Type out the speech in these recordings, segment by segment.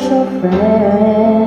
special friend.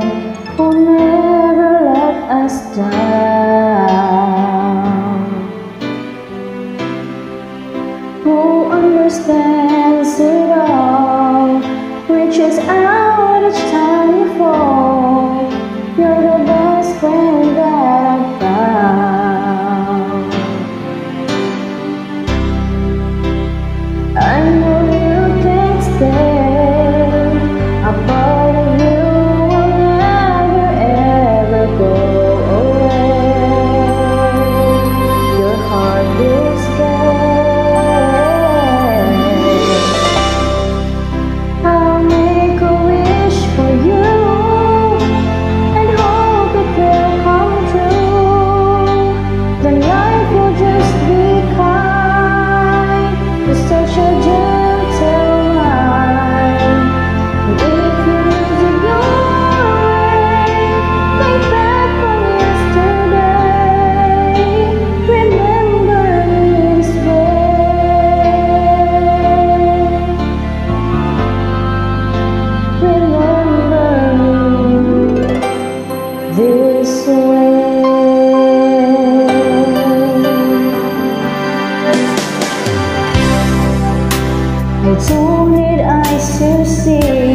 see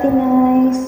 I